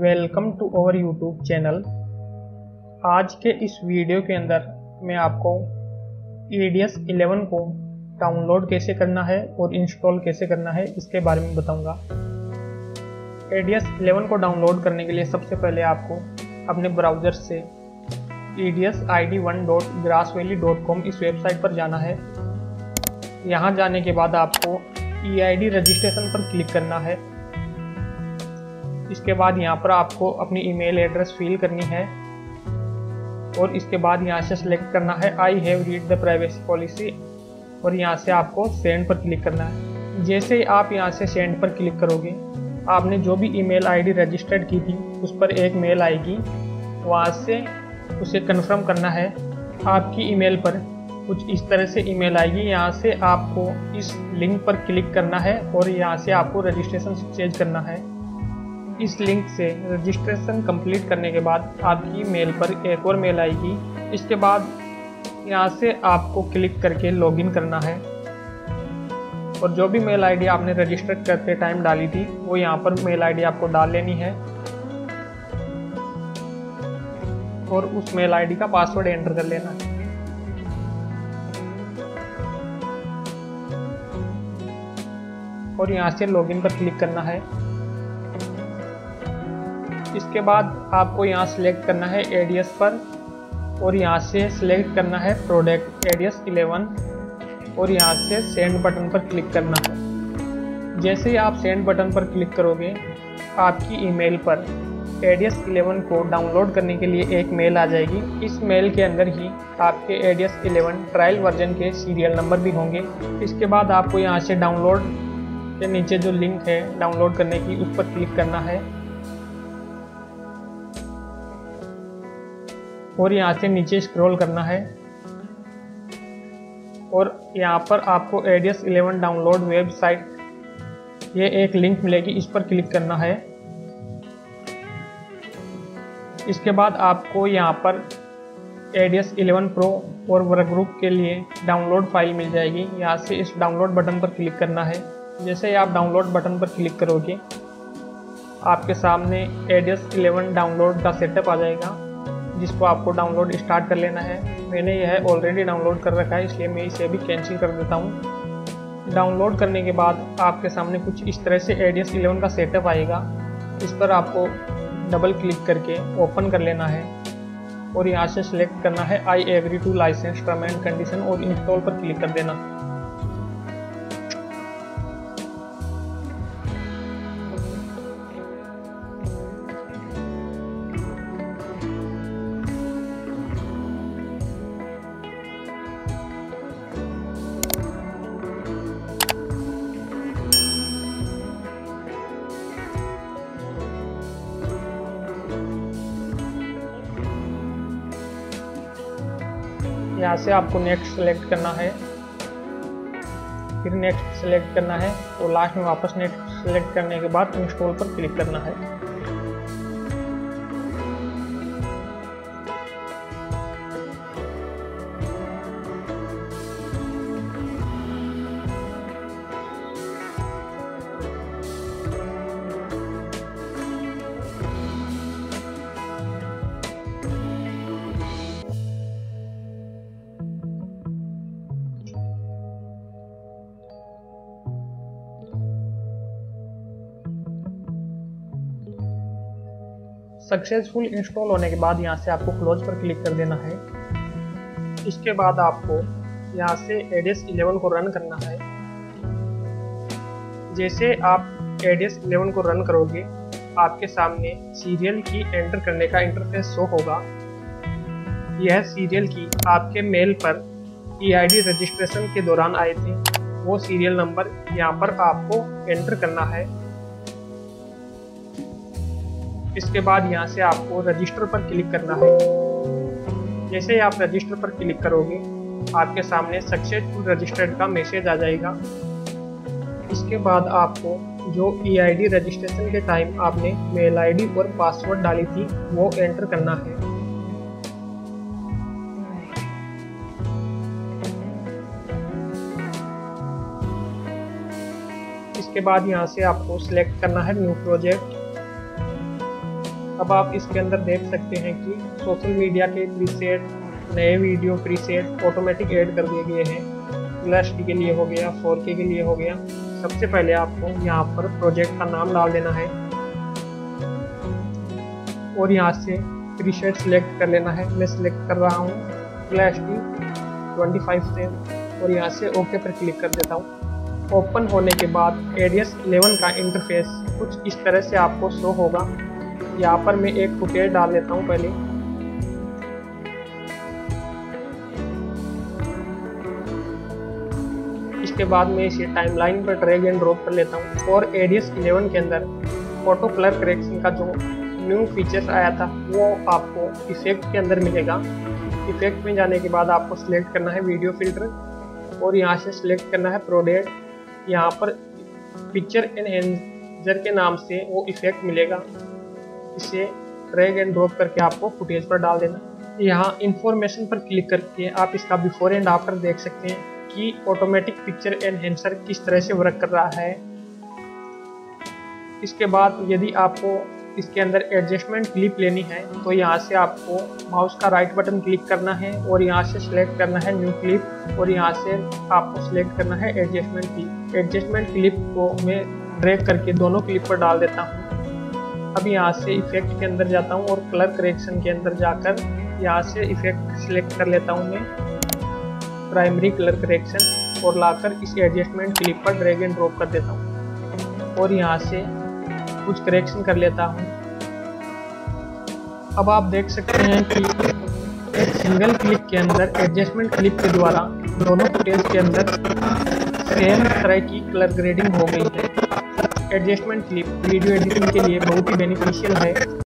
Welcome to our YouTube channel. आज के इस वीडियो के अंदर मैं आपको एडीएस 11 को डाउनलोड कैसे करना है और इंस्टॉल कैसे करना है इसके बारे में बताऊँगा। एडीएस 11 को डाउनलोड करने के लिए सबसे पहले आपको अपने ब्राउज़र से E D S I D one dot Grass Valley dot com इस वेबसाइट पर जाना है। यहाँ जाने के बाद आपको ई आई डी रजिस्ट्रेशन पर क्लिक करना है। इसके बाद यहाँ पर आपको अपनी ईमेल एड्रेस फिल करनी है। और इसके बाद यहाँ से सिलेक्ट करना है I have read the privacy policy और यहाँ से आपको सेंड पर क्लिक करना है। जैसे ही आप यहाँ से सेंड पर क्लिक करोगे, आपने जो भी ईमेल आईडी रजिस्टर्ड की थी, उस पर एक मेल आएगी। वहाँ से उसे कन्फर्म करना है आपकी ईमेल पर। कुछ इस तरह से ईमेल आएगी। यहाँ से आपको इस लिंक पर क्लिक करना है और यहाँ से आपको रजिस्ट्रेशन चेंज करना है। इस लिंक से रजिस्ट्रेशन कंप्लीट करने के बाद आपकी मेल पर एक और मेल आएगी। इसके बाद यहाँ से आपको क्लिक करके लॉगिन करना है। और जो भी मेल आईडी आपने रजिस्टर करते टाइम डाली थी, वो यहाँ पर मेल आईडी आपको डाल लेनी है। और उस मेल आईडी का पासवर्ड एंटर कर लेना। है और यहाँ से लॉगिन पर क्लिक करना है। इसके बाद आपको यहाँ सेलेक्ट करना है एडीएस पर और यहाँ से सिलेक्ट करना है प्रोडक्ट एडीएस 11 और यहाँ से सेंड बटन पर क्लिक करना है। जैसे ही आप सेंड बटन पर क्लिक करोगे, आपकी ईमेल पर एडीएस 11 को डाउनलोड करने के लिए एक मेल आ जाएगी। इस मेल के अंदर ही आपके एडीएस 11 ट्रायल वर्जन के सीरियल नंबर भी होंगे। इसके बाद आपको यहाँ से डाउनलोड के नीचे जो लिंक है डाउनलोड करने की, उस पर क्लिक करना है। और यहाँ से नीचे स्क्रॉल करना है। और यहाँ पर आपको एडीएस 11 डाउनलोड वेबसाइट ये एक लिंक मिलेगी, इस पर क्लिक करना है। इसके बाद आपको यहाँ पर एडीएस 11 प्रो और वर्क ग्रुप के लिए डाउनलोड फ़ाइल मिल जाएगी। यहाँ से इस डाउनलोड बटन पर क्लिक करना है। जैसे ही आप डाउनलोड बटन पर क्लिक करोगे, आपके सामने एडीएस 11 डाउनलोड का सेटअप आ जाएगा। जिसको आपको डाउनलोड स्टार्ट कर लेना है। मैंने यह ऑलरेडी डाउनलोड कर रखा है, इसलिए मैं इसे अभी कैंसिल कर देता हूँ। डाउनलोड करने के बाद आपके सामने कुछ इस तरह से एडियस 11 का सेटअप आएगा। इस पर आपको डबल क्लिक करके ओपन कर लेना है। और यहाँ से सिलेक्ट करना है I agree to licence term and condition और इंस्टॉल पर क्लिक कर देना। यहाँ से आपको नेक्स्ट सेलेक्ट करना है। फिर नेक्स्ट सेलेक्ट करना है और लास्ट में वापस नेक्स्ट सेलेक्ट करने के बाद इंस्टॉल पर क्लिक करना है। सक्सेसफुल इंस्टॉल होने के बाद यहाँ से आपको क्लोज पर क्लिक कर देना है। इसके बाद आपको यहाँ से एडीएस 11 को रन करना है। जैसे आप एडीएस 11 को रन करोगे, आपके सामने सीरियल की एंटर करने का इंटरफेस शो होगा। यह सीरियल की आपके मेल पर ई रजिस्ट्रेशन के दौरान आए थे। वो सीरियल नंबर यहाँ पर आपको एंटर करना है। इसके बाद यहाँ से आपको रजिस्टर पर क्लिक करना है। जैसे ही आप रजिस्टर पर क्लिक करोगे, आपके सामने सक्सेसफुल रजिस्टर्ड का मैसेज आ जाएगा। इसके बाद आपको जो ई e रजिस्ट्रेशन के टाइम आपने मेल आईडी और पासवर्ड डाली थी, वो एंटर करना है। इसके बाद यहाँ से आपको सिलेक्ट करना है न्यू प्रोजेक्ट अब आप इसके अंदर देख सकते हैं कि सोशल मीडिया के प्रीसेट नए वीडियो प्रीसेट ऑटोमेटिक ऐड कर दिए गए हैं। एच के लिए हो गया फोर के लिए हो गया। सबसे पहले आपको यहाँ पर प्रोजेक्ट का नाम डाल देना है। और यहाँ से प्रीसेट सिलेक्ट कर लेना है। मैं सिलेक्ट कर रहा हूँ full H D twenty five से। और यहाँ से ओके पर क्लिक कर देता हूँ। ओपन होने के बाद एडियस 11 का इंटरफेस कुछ इस तरह से आपको शो होगा। यहाँ पर मैं एक फुटेज डाल देता हूँ पहले। इसके बाद मैं इसे टाइमलाइन पर ड्रैग एंड ड्रॉप कर लेता हूँ और एडियस 11 के अंदर फ़ोटो कलर करेक्शन का जो न्यू फीचर्स आया था, वो आपको इफ़ेक्ट के अंदर मिलेगा। इफ़ेक्ट में जाने के बाद आपको सिलेक्ट करना है वीडियो फ़िल्टर और यहाँ से सिलेक्ट करना है प्रोडेट यहाँ पर पिक्चर एनहेंजर के नाम से वो इफ़ेक्ट मिलेगा। इसे ड्रैग एंड ड्रॉप करके आपको फुटेज पर डाल देना। यहाँ इंफॉर्मेशन पर क्लिक करके आप इसका बिफोर एंड आफ्टर देख सकते हैं कि ऑटोमेटिक पिक्चर एनहेंसर किस तरह से वर्क कर रहा है। इसके बाद यदि आपको इसके अंदर एडजस्टमेंट क्लिप लेनी है तो यहाँ से आपको माउस का राइट बटन क्लिक करना है और यहाँ से सिलेक्ट करना है न्यू क्लिप और यहाँ से आपको सिलेक्ट करना है एडजस्टमेंट क्लिप एडजस्टमेंट क्लिप को मैं ड्रैग करके दोनों क्लिप पर डाल देता हूँ। अब यहाँ से इफ़ेक्ट के अंदर जाता हूँ और कलर करेक्शन के अंदर जाकर यहाँ से इफ़ेक्ट सिलेक्ट कर लेता हूँ मैं। प्राइमरी कलर करेक्शन और लाकर इस एडजस्टमेंट क्लिप पर ड्रैग एंड ड्रॉप कर देता हूँ। और यहाँ से कुछ करेक्शन कर लेता हूँ। अब आप देख सकते हैं कि एक सिंगल क्लिप के अंदर एडजस्टमेंट क्लिप के द्वारा दोनों फुटेज के अंदर सेम तरह की कलर ग्रेडिंग हो गई है। एडजस्टमेंट क्लिप वीडियो एडिटिंग के लिए बहुत ही बेनिफिशियल है।